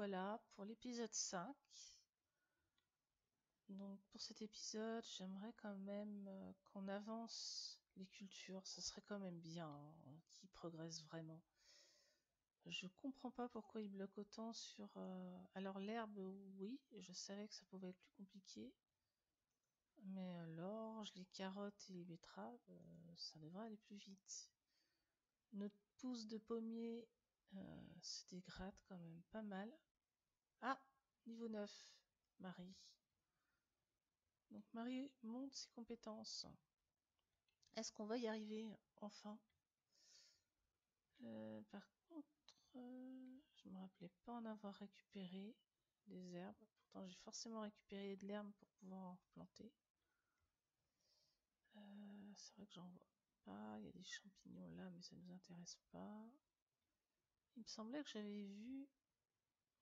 voilà pour l'épisode 5. Donc pour cet épisode, j'aimerais quand même euh, qu'on avance les cultures. Ça serait quand même bien hein, qu'ils progressent vraiment. Je comprends pas pourquoi ils bloquent autant sur... euh, Alors l'herbe, oui, je savais que ça pouvait être plus compliqué. Mais l'orge, les carottes et les betteraves, euh, ça devrait aller plus vite. Notre pousse de pommier se dégrade quand même pas mal. Ah, niveau 9, Marie. Donc Marie monte ses compétences. Est-ce qu'on va y arriver enfin? Euh, Par contre, euh, je me rappelais pas en avoir récupéré des herbes. Pourtant, j'ai forcément récupéré de l'herbe pour pouvoir en replanter. Euh, c'est vrai que j'en vois pas. Il y a des champignons là, mais ça nous intéresse pas. Il me semblait que j'avais vu.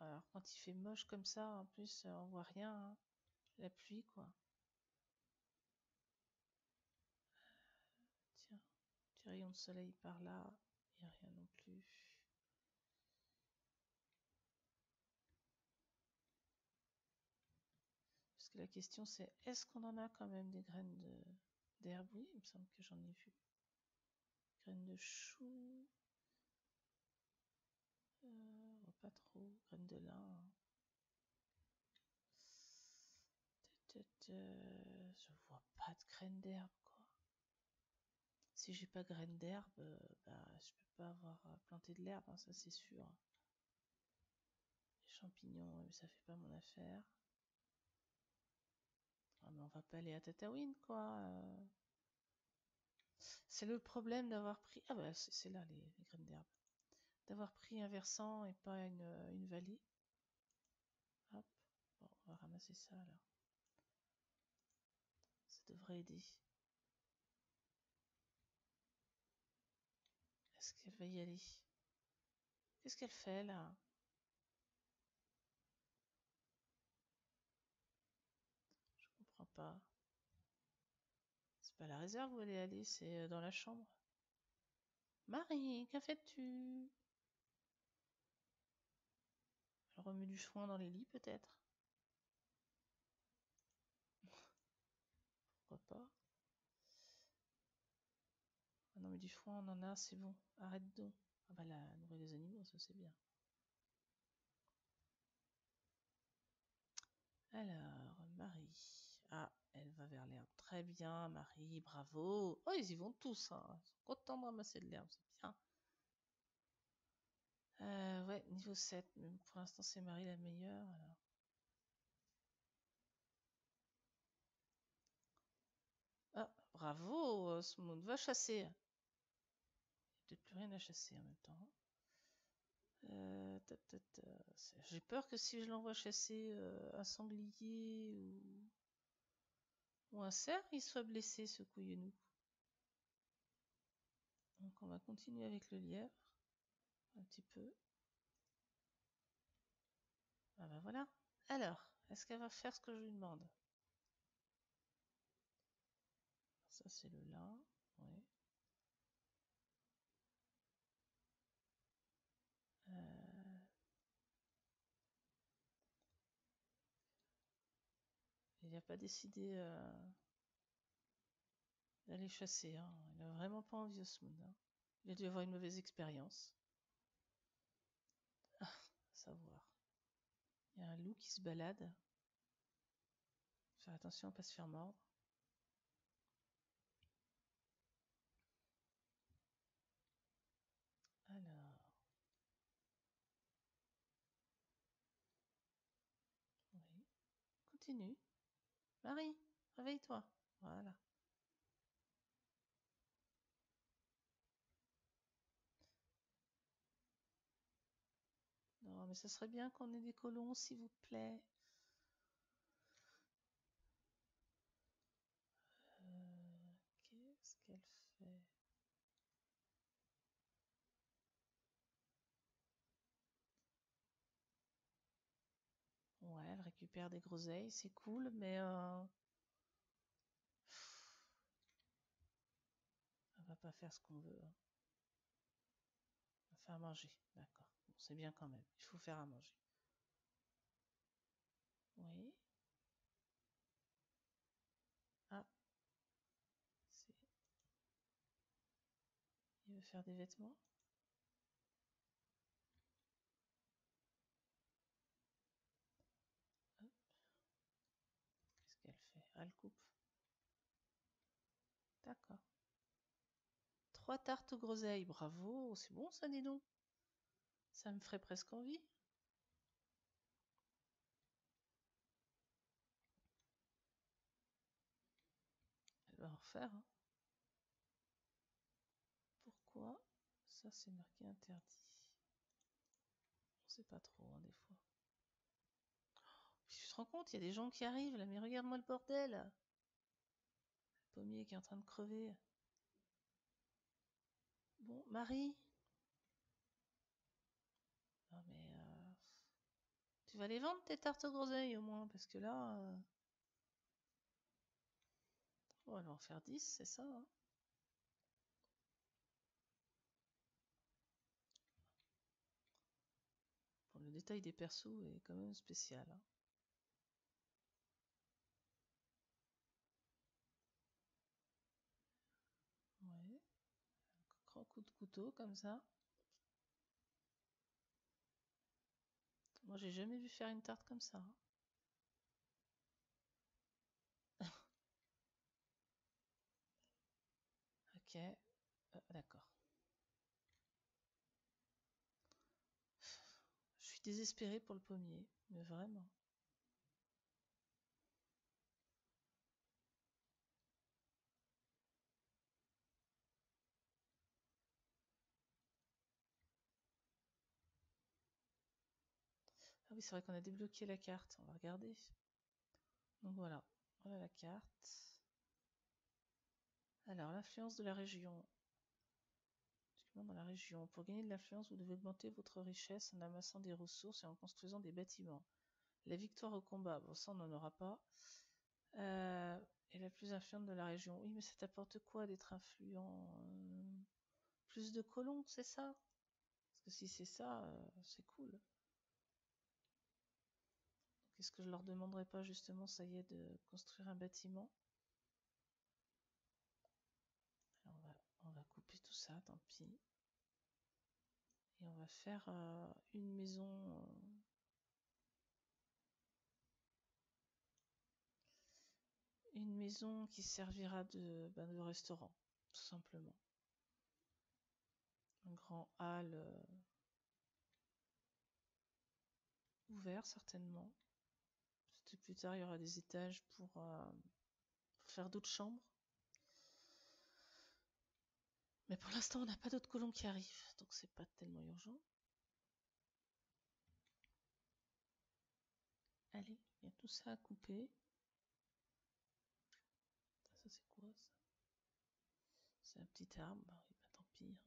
Alors, quand il fait moche comme ça, en plus, euh, on voit rien. hein. La pluie, quoi. Tiens, petit rayon de soleil par là. Il n'y a rien non plus. Parce que la question c'est est-ce qu'on en a quand même des graines de d'herbe? Oui, il me semble que j'en ai vu. Graines de chou. Euh, on voit pas trop. Graines de lin. hein. Euh, je vois pas de graines d'herbe quoi. Si j'ai pas graines d'herbe, euh, bah, je peux pas avoir euh, planté de l'herbe, hein, ça c'est sûr. Les champignons, mais ça fait pas mon affaire. Ah, on va pas aller à Tatooine, quoi. euh. C'est le problème d'avoir pris. Ah, bah, c'est là les graines d'herbe. D'avoir pris un versant et pas une, euh, une vallée. Hop. On va ramasser ça là. Ça devrait aider. Est-ce qu'elle va y aller? Qu'est-ce qu'elle fait là? Je comprends pas. C'est pas la réserve où elle est allée, c'est euh, dans la chambre. Marie, qu'a fais-tu Elle remet du foin dans les lits peut-être? Pourquoi pas? Ah non mais du foin on en a, c'est bon. Arrête donc. Ah bah la nourrir les animaux, ça c'est bien. Alors, Marie. Ah, elle va vers l'herbe. Très bien, Marie, bravo. Oh, ils y vont tous, hein. Ils sont contents de ramasser de l'herbe, c'est bien. Euh, ouais, niveau 7. Mais pour l'instant, c'est Marie la meilleure. Ah, bravo, euh, ce monde va chasser. Il n'y a plus rien à chasser en même temps. Euh, J'ai peur que si je l'envoie chasser euh, un sanglier ou... un cerf, il soit blessé, ce couilleux Donc on va continuer avec le lièvre, un petit peu. Ah bah voilà. Alors, est-ce qu'elle va faire ce que je lui demande? Ça c'est le lin, oui. Euh, Il n'a pas décidé euh, d'aller chasser. hein. Il n'a vraiment pas envie, Osmond. hein. Il a dû avoir une mauvaise expérience. Il y a un loup qui se balade. Faire attention à ne pas se faire mordre. Alors. Oui. Continue. Marie, réveille-toi. Voilà. Non, mais ce serait bien qu'on ait des colons, s'il vous plaît. Euh, Qu'est-ce qu'elle fait? Ouais, elle récupère des groseilles, c'est cool, mais euh, elle va pas faire ce qu'on veut. hein. Va faire manger, d'accord. C'est bien quand même. Il faut faire à manger. Oui. Ah. Il veut faire des vêtements Qu'est-ce qu'elle fait? Ah, elle coupe. D'accord. Trois tartes aux groseilles, bravo, c'est bon ça, dis donc. Ça me ferait presque envie. Elle va en refaire. Hein. Pourquoi Ça, c'est marqué interdit? On sait pas trop, hein, des fois. tu te rends compte, il y a des gens qui arrivent là, mais regarde-moi le bordel. Le pommier qui est en train de crever. Bon, Marie Non mais... Euh, tu vas les vendre tes tartes groseilles au moins, parce que là... Euh, on va en faire 10, c'est ça hein le détail des persos est quand même spécial. Hein. Ouais. Un grand coup de couteau comme ça. Moi, j'ai jamais vu faire une tarte comme ça. Hein. ok, euh, d'accord. Je suis désespérée pour le pommier, mais vraiment. Ah oui, c'est vrai qu'on a débloqué la carte. On va regarder. Donc voilà, voilà la carte. Alors, l'influence de la région. Dans la région. Pour gagner de l'influence, vous devez augmenter votre richesse en amassant des ressources et en construisant des bâtiments. La victoire au combat, bon ça on n'en aura pas. Euh, et la plus influente de la région. Oui, mais ça t'apporte quoi d'être influent euh, Plus de colons, c'est ça? Parce que si c'est ça, euh, c'est cool. Est-ce que je leur demanderai pas justement, ça y est, de construire un bâtiment on, va, couper tout ça, tant pis. Et on va faire euh, une maison... Euh, une maison qui servira de, ben, de restaurant, tout simplement. Un grand hall euh, ouvert, certainement plus tard, il y aura des étages pour, euh, faire d'autres chambres. Mais pour l'instant, on n'a pas d'autres colons qui arrivent, donc c'est pas tellement urgent. Allez, il y a tout ça à couper. Ça, c'est quoi ça? C'est un petit arbre, bah, bah, tant pis. Hein.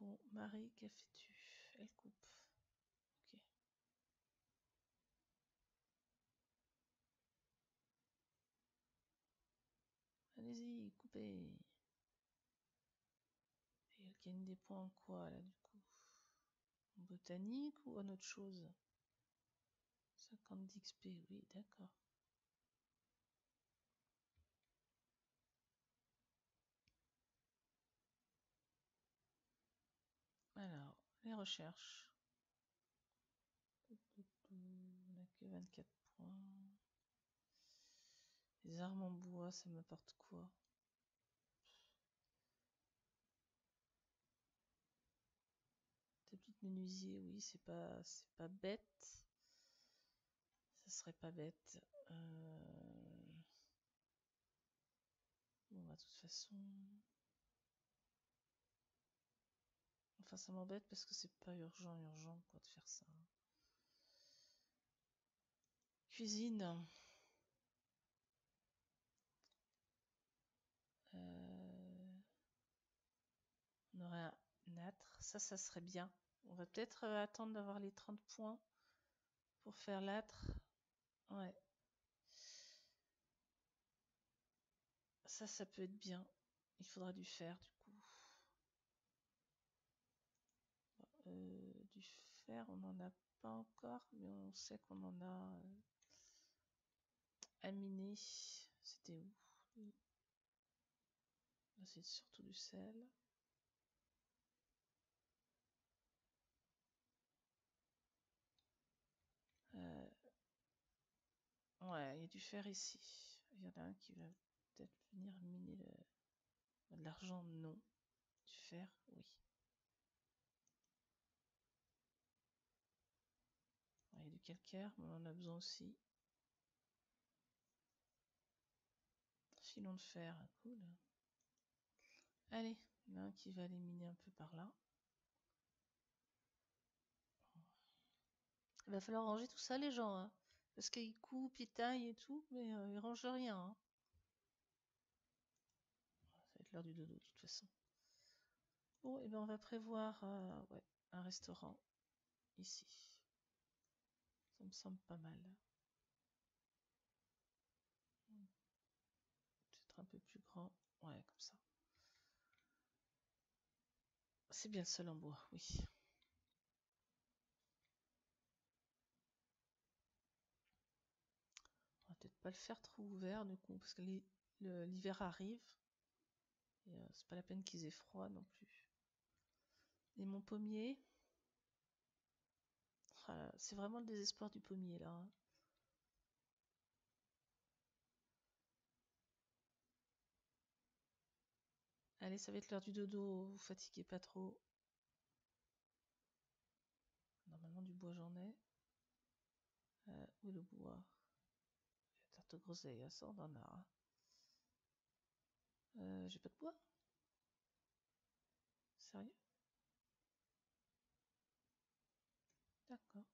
Bon, Marie, qu'a fais-tu Elle coupe. Allez-y, coupez. Et elle gagne des points en quoi, là, du coup? En botanique ou en autre chose? 50 d'XP, oui, d'accord. Alors, les recherches. On n'a que 24 points. Les armes en bois, ça m'apporte quoi? Des petites menuisiers, oui, c'est pas, c'est pas bête. Ça serait pas bête. Euh, bon, bah, de toute façon. Enfin, ça m'embête parce que c'est pas urgent, urgent, quoi, de faire ça. Cuisine. on aurait Ça, ça serait bien. On va peut-être euh, attendre d'avoir les 30 points pour faire l'âtre. Ouais. Ça, ça peut être bien. Il faudra du fer, du coup. Euh, du fer, on n'en a pas encore, mais on sait qu'on en a euh, aminé. C'était où? C'est surtout du sel. Il y a du fer ici. Il y en a un qui va peut-être venir miner de l'argent, non. Du fer, oui. il y a du calcaire, mais on en a besoin aussi. Filon de fer, cool. Allez, il y en a un qui va aller miner un peu par là. Il va falloir ranger tout ça, les gens. Hein. Parce qu'ils coupent, ils taillent et tout, mais euh, ils rangent rien. Hein. Ça va être l'heure du dodo, de toute façon. Bon, et eh bien on va prévoir euh, ouais, un restaurant ici. Ça me semble pas mal. Peut-être un peu plus grand. Ouais, comme ça. C'est bien le seul en bois, oui. On le faire trop ouvert du coup, parce que l'hiver arrive. Et euh, c'est pas la peine qu'ils aient froid non plus. Et mon pommier. Ah c'est vraiment le désespoir du pommier là. Hein. Allez, ça va être l'heure du dodo, vous fatiguez pas trop. Normalement du bois j'en ai. Euh, où est le bois? Tarte groseille, ça on en a. Hein. Euh, J'ai pas de bois Sérieux? D'accord.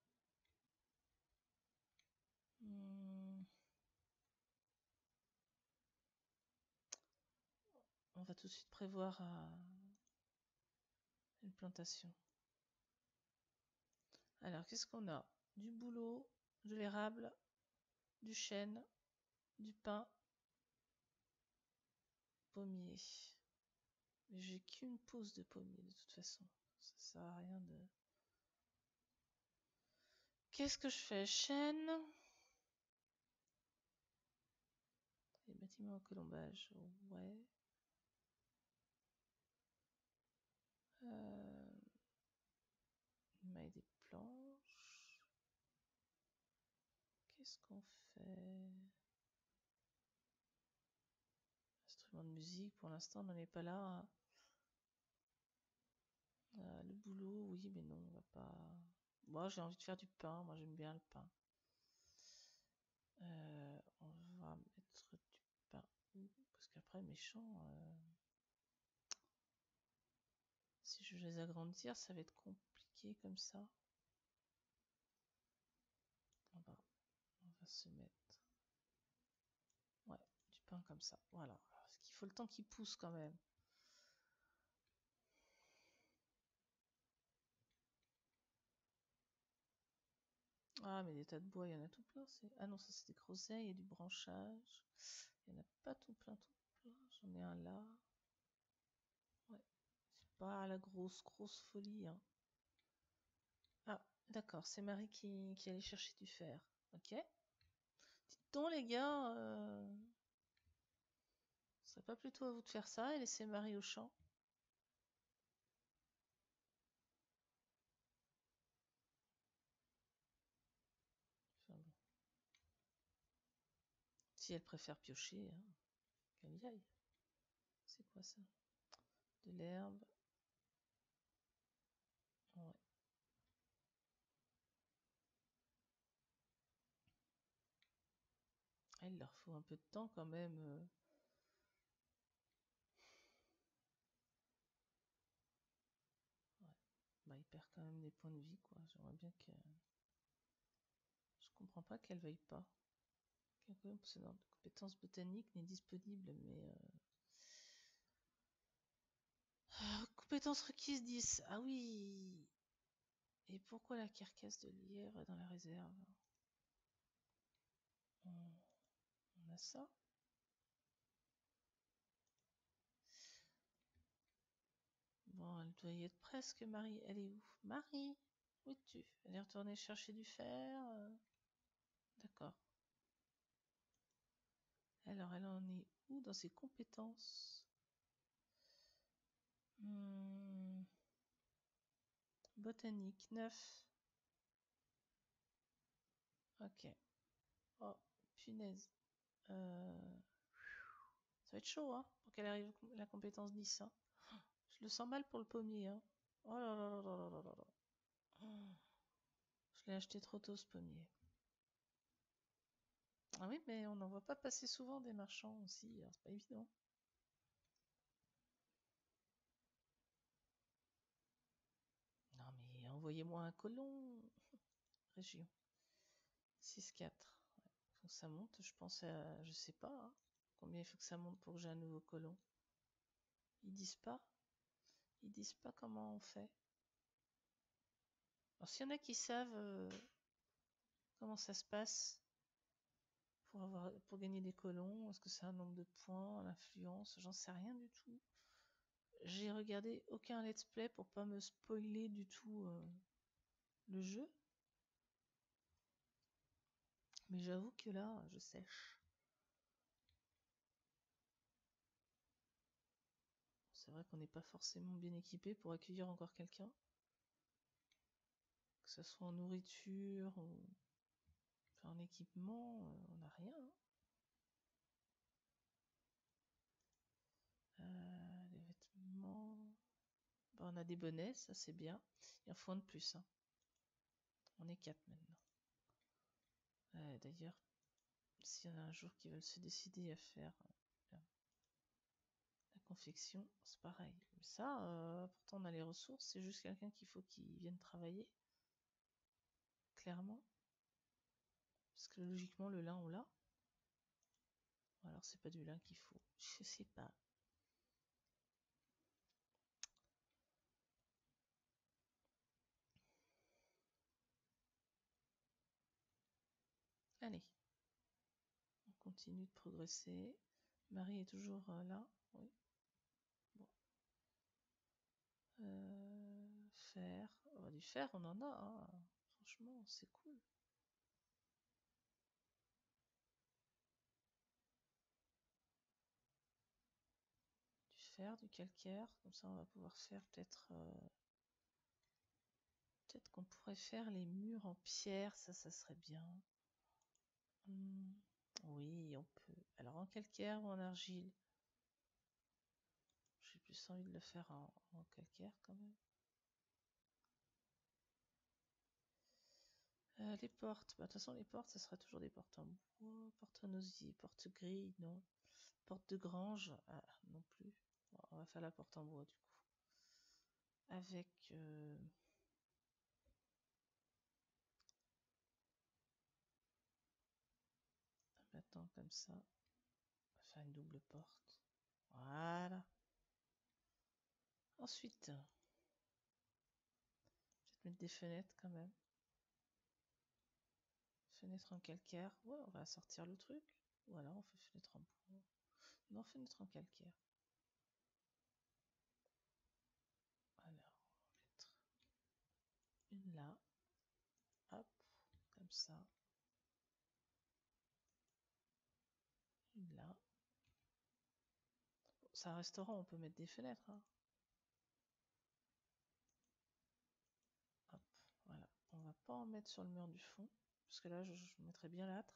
Hmm. On va tout de suite prévoir euh, une plantation. Alors, qu'est-ce qu'on a? Du boulot, de l'érable, du chêne, du pain, pommier. J'ai qu'une pause de pommier de toute façon. Ça sert à rien de... Qu'est-ce que je fais? Chêne. Les bâtiments en colombage, ouais. Euh... Maille des planches. Qu'est-ce qu'on fait Instrument de musique, pour l'instant, on n'en est pas là. Euh, le boulot, oui, mais non, on va pas. Moi, j'ai envie de faire du pain. Moi, j'aime bien le pain. Euh, on va mettre du pain Parce qu'après, méchant. Euh, si je les agrandir, ça va être compliqué comme ça. On va, on va se mettre. Ouais, du pain comme ça. Voilà. Faut le temps qu'il pousse quand même. Ah, mais des tas de bois, il y en a tout plein. Ah non, ça c'est des groseilles et du branchage. Il n'y en a pas tout plein, tout plein. J'en ai un là. Ouais. C'est pas la grosse, grosse folie. Hein. Ah, d'accord. C'est Marie qui, qui allait chercher du fer. Ok. Dites donc, les gars. Euh... Ce serait pas plutôt à vous de faire ça et laisser Marie au champ Si elle préfère piocher, hein, qu'elle y aille. C'est quoi ça? De l'herbe. Ouais. Ah, il leur faut un peu de temps quand même. Euh. Ouais. Bah, il perd quand même des points de vie, quoi. J'aimerais bien que... Je comprends pas qu'elle veuille pas possédant de compétences botaniques n'est disponible, mais... Euh... Ah, compétences requises 10. Ah oui Et pourquoi la carcasse de lièvre dans la réserve? On... a ça? Elle doit y être presque, Marie. Elle est où? Marie Où es-tu? Elle est retournée chercher du fer euh. D'accord. Alors, elle en est où dans ses compétences? Hmm. Botanique, 9. Ok. Oh, punaise. Euh, ça va être chaud, hein, pour qu'elle arrive à la compétence 10. Hein. Je le sens mal pour le pommier. Hein. Oh là là là là là là là. Je l'ai acheté trop tôt, ce pommier. Ah oui, mais on n'en voit pas passer souvent des marchands aussi, c'est pas évident. Non mais envoyez-moi un colon. Région. 6-4. Faut que ça monte, je pense à... Je sais pas. Hein. Combien il faut que ça monte pour que j'ai un nouveau colon Ils disent pas Ils disent pas comment on fait. Alors s'il y en a qui savent euh, comment ça se passe pour, avoir, pour gagner des colons, est-ce que c'est un nombre de points, l'influence, j'en sais rien du tout. J'ai regardé aucun let's play pour pas me spoiler du tout euh, le jeu. Mais j'avoue que là, je sèche. C'est vrai qu'on n'est pas forcément bien équipé pour accueillir encore quelqu'un. Que ce soit en nourriture ou en équipement, euh, on n'a rien. Hein. Euh, les vêtements. Bah, on a des bonnets, ça c'est bien. Il en faut un de plus. Hein. On est quatre maintenant. D'ailleurs, s'il y en a un jour qui veulent se décider à faire euh, c'est pareil. Ça, euh, pourtant on a les ressources, c'est juste quelqu'un qu'il faut qu'il vienne travailler. Clairement. Parce que logiquement, le lin, on l'a. Alors, c'est pas du lin qu'il faut. Je sais pas. Allez. On continue de progresser. Marie est toujours euh, là. Oui. Fer. Du fer, on en a. Hein. Franchement, c'est cool. Du fer, du calcaire. Comme ça, on va pouvoir faire peut-être... Euh, peut-être qu'on pourrait faire les murs en pierre. Ça, ça serait bien. Hmm, oui, on peut. Alors en calcaire ou en argile? Plus envie de le faire en, calcaire quand même. Euh, les portes, bah, de toute façon les portes, ça sera toujours des portes en bois, porte en osier, porte gris, non. Porte de grange, ah, non plus. on va faire la porte en bois du coup. Avec... Euh, comme ça. On va faire une double porte. Voilà. Ensuite, je vais mettre des fenêtres quand même. Fenêtre en calcaire. Ouais, on va sortir le truc. Ou alors on fait fenêtre en bois. Non, fenêtre en calcaire. Alors, on va mettre une là. Hop, comme ça. là. C'est un restaurant, on peut mettre des fenêtres. Hein. Hop, voilà. On va pas en mettre sur le mur du fond, parce que là, je, mettrais bien l'âtre.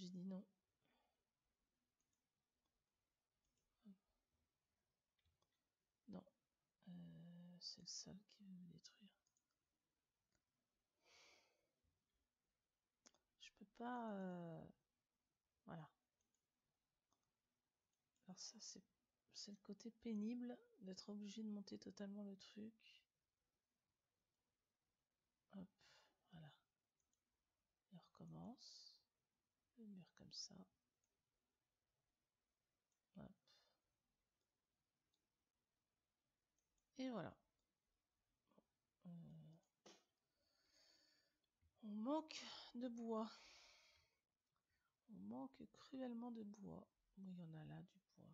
J'ai dit. Non. Euh, c'est le sol qui veut me détruire. Je peux pas... Euh, voilà. Alors ça, c'est le côté pénible d'être obligé de monter totalement le truc. Hop, voilà. Et on recommence. le mur comme ça. Et voilà. Euh, on manque de bois. On manque cruellement de bois. il y en a là du bois.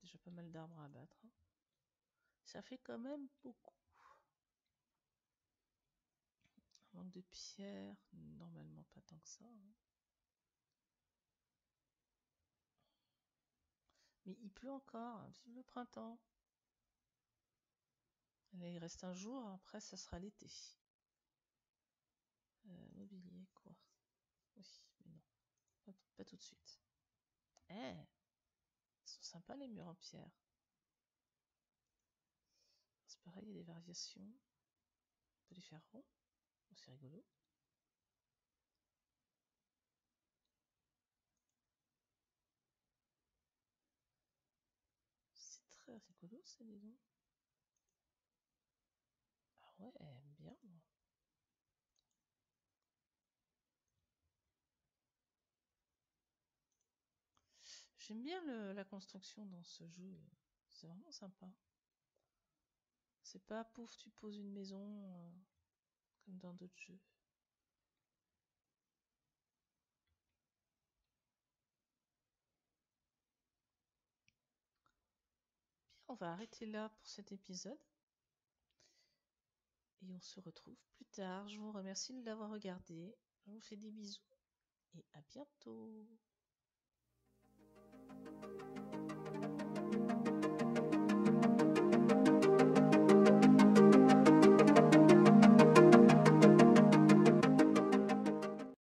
déjà pas mal d'arbres à abattre. Hein. Ça fait quand même beaucoup. Manque de pierre, normalement pas tant que ça. Hein. Mais il pleut encore, hein, vive le printemps. Il reste un jour, après ça sera l'été. Euh, mobilier, quoi. Oui, mais non. Pas, tout de suite. Eh Ils sont sympas les murs en pierre. C'est pareil, il y a des variations. On peut les faire ronds. Oh, c'est rigolo. très rigolo ça, dis Ouais, bien. J'aime bien la construction dans ce jeu. C'est vraiment sympa. C'est pas pouf, tu poses une maison euh, comme dans d'autres jeux. on va arrêter là pour cet épisode. Et on se retrouve plus tard. Je vous remercie de l'avoir regardé. Je vous fais des bisous et à bientôt.